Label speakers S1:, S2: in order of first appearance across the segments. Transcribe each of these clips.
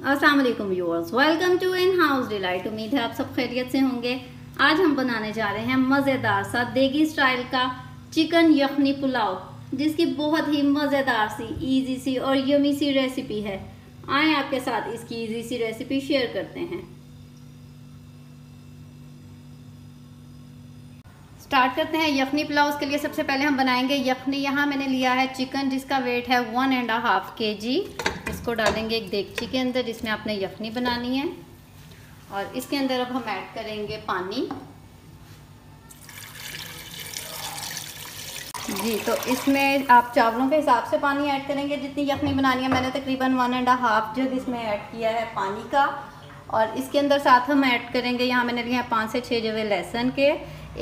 S1: वालेकुम viewers, welcome to in house delight उम्मीद है आप सब खैरियत से होंगे। आज हम बनाने जा रहे हैं मज़ेदार सा देगी स्टाइल का चिकन यखनी पुलाव, जिसकी बहुत ही मज़ेदार सी इजी सी और यमी सी रेसिपी है। आए आपके साथ इसकी इजी सी रेसिपी शेयर करते हैं। स्टार्ट करते हैं यखनी पुलाव। उसके लिए सबसे पहले हम बनाएँगे यखनी। यहाँ मैंने लिया है चिकन जिसका वेट है वन एंड हाफ़ के जी इसको डालेंगे एक देगची के अंदर, जिसमें आपने यखनी बनानी है। और इसके अंदर अब हम ऐड करेंगे पानी। जी तो इसमें आप चावलों के हिसाब से पानी ऐड करेंगे, जितनी यखनी बनानी है। मैंने तकरीबन वन एंड हाफ़ जग इसमें ऐड किया है पानी का। और इसके अंदर साथ हम ऐड करेंगे, यहाँ मैंने लिया है पाँच से छः जवे लहसुन के,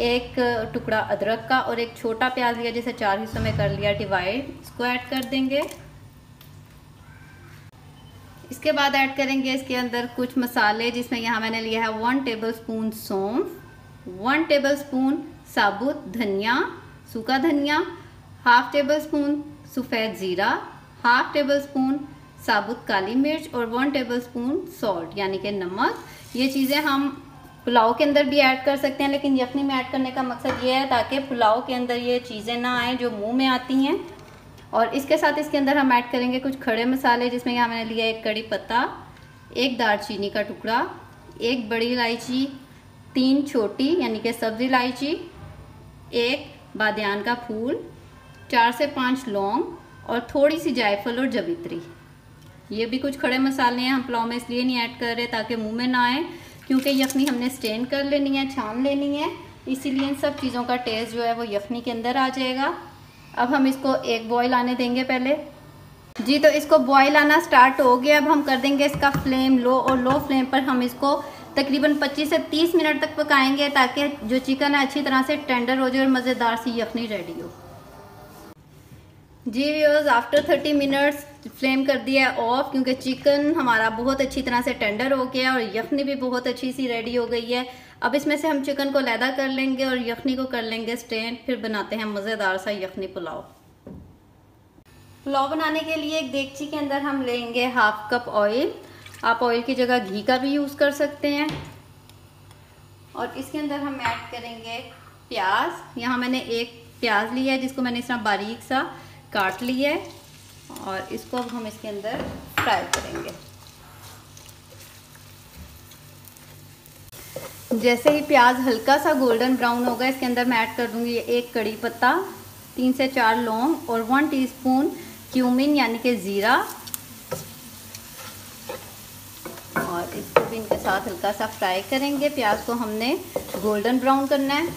S1: एक टुकड़ा अदरक का और एक छोटा प्याज लिया, जिसे चार हिस्सों में कर लिया, डिवाइड, इसको ऐड कर देंगे। इसके बाद ऐड करेंगे इसके अंदर कुछ मसाले, जिसमें यहाँ मैंने लिया है वन टेबल स्पून सौंफ वन टेबल स्पून साबुत धनिया, सूखा धनिया हाफ़ टेबल स्पून सफ़ेद ज़ीरा हाफ़ टेबल स्पून साबुत काली मिर्च और वन टेबल स्पून सॉल्ट यानी कि नमक। ये चीज़ें हम पुलाव के अंदर भी ऐड कर सकते हैं, लेकिन यखनी में ऐड करने का मकसद ये है ताकि पुलाव के अंदर ये चीज़ें ना आए जो मुँह में आती हैं। और इसके साथ इसके अंदर हम ऐड करेंगे कुछ खड़े मसाले, जिसमें यहाँ मैंने लिया एक कड़ी पत्ता, एक दालचीनी का टुकड़ा, एक बड़ी इलायची, तीन छोटी, यानी कि सब्ज़ी इलायची, एक बादन का फूल, चार से पाँच लौंग और थोड़ी सी जायफल और जवित्री। ये भी कुछ खड़े मसाले हैं, हम पुलाव में इसलिए नहीं ऐड कर रहे ताकि मुँह में ना आए, क्योंकि यखनी हमने स्टेन कर लेनी है, छान लेनी है, इसीलिए इन सब चीज़ों का टेस्ट जो है वो यखनी के अंदर आ जाएगा। अब हम इसको एक बॉयल आने देंगे पहले। जी तो इसको बॉयल आना स्टार्ट हो गया। अब हम कर देंगे इसका फ्लेम लो और लो फ्लेम पर हम इसको तकरीबन 25 से 30 मिनट तक पकाएँगे ताकि जो चिकन है अच्छी तरह से टेंडर हो जाए और मज़ेदार सी यखनी रेडी हो। जी व्यूअर्स आफ्टर 30 मिनट्स फ्लेम कर दिया है ऑफ़ क्योंकि चिकन हमारा बहुत अच्छी तरह से टेंडर हो गया और यखनी भी बहुत अच्छी सी रेडी हो गई है। अब इसमें से हम चिकन को लैदा कर लेंगे और यखनी को कर लेंगे स्टेन, फिर बनाते हैं मज़ेदार सा यखनी पुलाव। पुलाव बनाने के लिए एक देगची के अंदर हम लेंगे हाफ़ कप ऑयल। आप ऑयल की जगह घी का भी यूज़ कर सकते हैं। और इसके अंदर हम ऐड करेंगे प्याज। यहाँ मैंने एक प्याज लिया है, जिसको मैंने इस तरह बारीक सा काट लिया है। और इसको अब हम इसके अंदर फ्राई करेंगे। जैसे ही प्याज हल्का सा गोल्डन ब्राउन होगा इसके अंदर मैं ऐड कर दूँगी एक कड़ी पत्ता, तीन से चार लौंग और वन टीस्पून क्यूमिन यानी कि ज़ीरा। और इसको भी इनके साथ हल्का सा फ्राई करेंगे। प्याज को हमने गोल्डन ब्राउन करना है।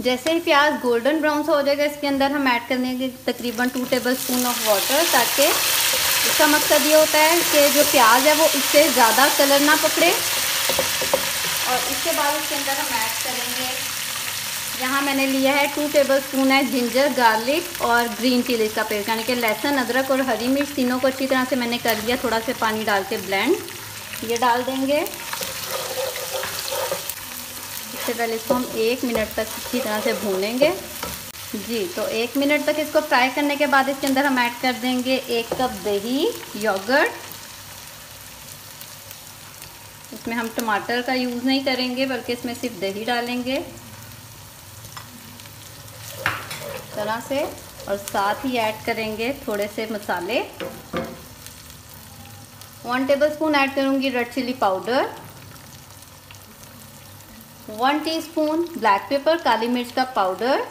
S1: जैसे ही प्याज गोल्डन ब्राउन सा हो जाएगा, इसके अंदर हम ऐड करेंगे तकरीबन two table spoon of water ताकि इसका मकसद ये होता है कि जो प्याज है वो इससे ज़्यादा कलर ना पकड़े। और इसके बाद उसके अंदर हम ऐड करेंगे। यहाँ मैंने लिया है टू टेबल स्पून है जिंजर गार्लिक और ग्रीन चिली का पेस्ट यानी कि लहसुन, अदरक और हरी मिर्च तीनों को अच्छी तरह से मैंने कर लिया, थोड़ा सा पानी डाल के ब्लेंड ये डाल देंगे। इससे पहले इसको हम एक मिनट तक अच्छी तरह से भूनेंगे। जी तो एक मिनट तक इसको फ्राई करने के बाद इसके अंदर हम ऐड कर देंगे एक कप दही योगर्ट इसमें हम टमाटर का यूज़ नहीं करेंगे, बल्कि इसमें सिर्फ़ दही डालेंगे। तरह से, और साथ ही ऐड करेंगे थोड़े से मसाले। वन टेबल स्पून ऐड करूँगी red chilli powder one teaspoon black pepper काली मिर्च का पाउडर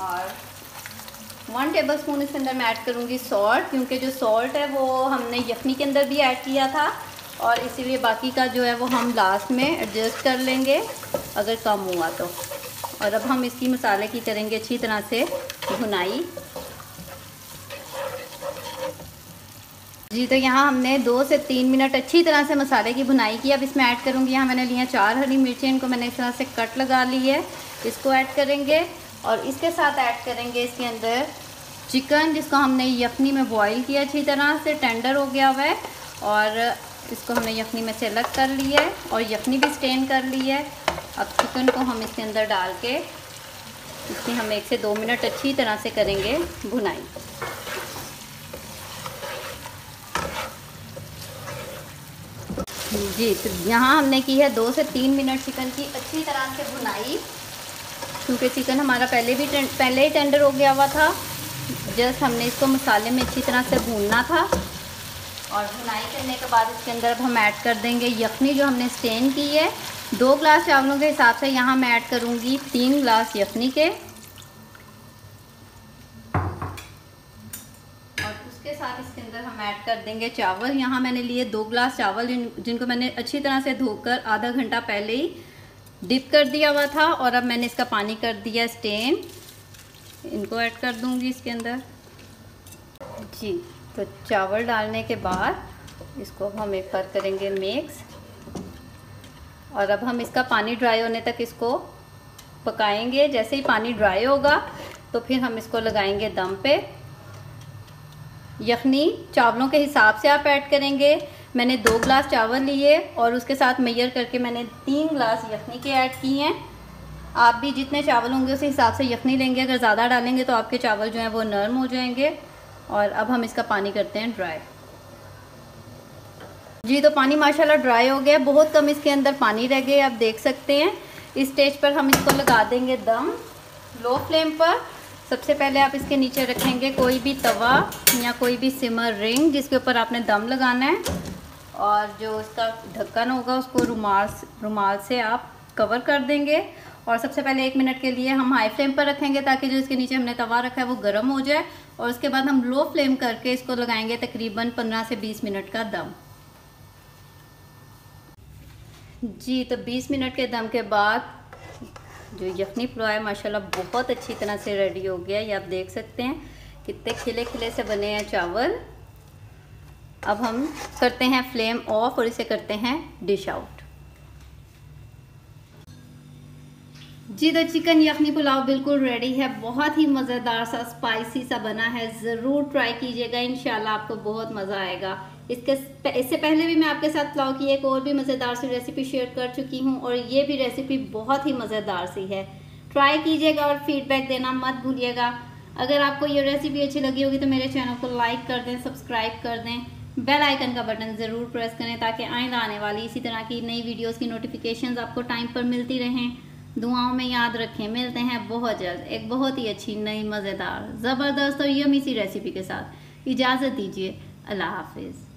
S1: और वन टेबल स्पून इसके अंदर मैं ऐड करूँगी सॉल्ट क्योंकि जो सॉल्ट है वो हमने यखनी के अंदर भी ऐड किया था और इसीलिए बाकी का जो है वो हम लास्ट में एडजस्ट कर लेंगे, अगर कम हुआ तो। और अब हम इसकी मसाले की करेंगे अच्छी तरह से भुनाई। जी तो यहाँ हमने दो से तीन मिनट अच्छी तरह से मसाले की भुनाई की। अब इसमें ऐड करूँगी, यहाँ मैंने लिया चार हरी मिर्चें, इनको मैंने इस तरह से कट लगा ली है। इसको ऐड करेंगे। और इसके साथ ऐड करेंगे इसके अंदर चिकन जिसको हमने यखनी में बॉईल किया अच्छी तरह से टेंडर हो गया हुआ है और इसको हमने यखनी में से अलग कर लिया है और यखनी भी स्टेन कर ली है। अब चिकन को हम इसके अंदर डाल के इसकी हम एक से दो मिनट अच्छी तरह से करेंगे भुनाई। जी तो यहाँ हमने की है दो से तीन मिनट चिकन की अच्छी तरह से भुनाई। क्योंकि चिकन हमारा पहले भी पहले ही टेंडर हो गया हुआ था। जस्ट हमने इसको मसाले में अच्छी तरह से भूनना था। और भुनाई करने के बाद इसके अंदर अब हम ऐड कर देंगे यखनी जो हमने स्टेन की है। दो ग्लास चावलों के हिसाब से यहाँ मैं ऐड करूँगी तीन ग्लास यखनी के। और उसके साथ इसके अंदर हम ऐड कर देंगे चावल। यहाँ मैंने लिए दो ग्लास चावल जिन, जिनको मैंने अच्छी तरह से धोकर आधा घंटा पहले ही डिप कर दिया हुआ था और अब मैंने इसका पानी कर दिया स्टेन इनको ऐड कर दूँगी इसके अंदर। जी तो चावल डालने के बाद इसको हम एक बार करेंगे मिक्स और अब हम इसका पानी ड्राई होने तक इसको पकाएँगे। जैसे ही पानी ड्राई होगा तो फिर हम इसको लगाएँगे दम पे। यखनी, चावलों के हिसाब से आप ऐड करेंगे। मैंने दो ग्लास चावल लिए और उसके साथ मैयर करके मैंने तीन ग्लास यखनी के ऐड किए हैं। आप भी जितने चावल होंगे उस हिसाब से यखनी लेंगे। अगर ज़्यादा डालेंगे तो आपके चावल जो हैं वो नरम हो जाएँगे। और अब हम इसका पानी करते हैं ड्राई। जी तो पानी माशाल्लाह ड्राई हो गया। बहुत कम इसके अंदर पानी रह गए आप देख सकते हैं। इस स्टेज पर हम इसको लगा देंगे दम, लो फ्लेम पर। सबसे पहले आप इसके नीचे रखेंगे कोई भी तवा या कोई भी सिमर रिंग जिसके ऊपर आपने दम लगाना है। और जो इसका ढक्कन होगा, उसको रुमाल रुमाल से आप कवर कर देंगे। और सबसे पहले एक मिनट के लिए हम हाई फ्लेम पर रखेंगे ताकि जो इसके नीचे हमने तवा रखा है वो गर्म हो जाए। और उसके बाद हम लो फ्लेम करके इसको लगाएँगे तकरीबन 15 से 20 मिनट का दम। जी तो 20 मिनट के दम के बाद जो यखनी पुलाव है, माशाल्लाह बहुत अच्छी तरह से रेडी हो गया ये आप देख सकते हैं कितने खिले खिले से बने हैं चावल। अब हम करते हैं फ्लेम ऑफ़ और इसे करते हैं डिश आउट जी तो चिकन यखनी पुलाव बिल्कुल रेडी है। बहुत ही मज़ेदार सा स्पाइसी सा बना है। ज़रूर ट्राई कीजिएगा। इन आपको बहुत मज़ा आएगा। इसके इससे पहले भी मैं आपके साथ पुलाव की एक और भी मज़ेदार सी रेसिपी शेयर कर चुकी हूँ और ये भी रेसिपी बहुत ही मज़ेदार सी है। ट्राई कीजिएगा और फीडबैक देना मत भूलिएगा। अगर आपको ये रेसिपी अच्छी लगी होगी तो मेरे चैनल को लाइक कर दें सब्सक्राइब कर दें। बेल आइकन का बटन ज़रूर प्रेस करें ताकि आइंदा आने वाली इसी तरह की नई वीडियोस की नोटिफिकेशंस आपको टाइम पर मिलती रहें। दुआओं में याद रखें। मिलते हैं बहुत जल्द। एक बहुत ही अच्छी नई मज़ेदार, ज़बरदस्त और यमी सी रेसिपी के साथ। इजाज़त दीजिए। अल्लाह हाफिज़।